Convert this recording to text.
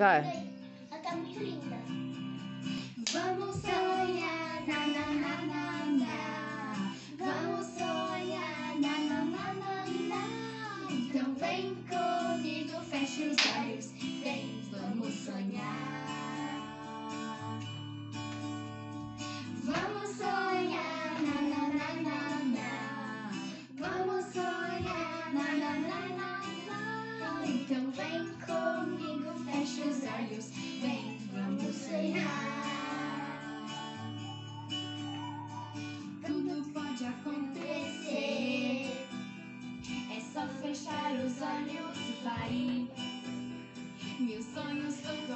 Vai. Ela tá muito linda. Vamos olhos, vem, vamos sonhar. Tudo pode acontecer. É só fechar os olhos e vai. Mil sonhos mesmo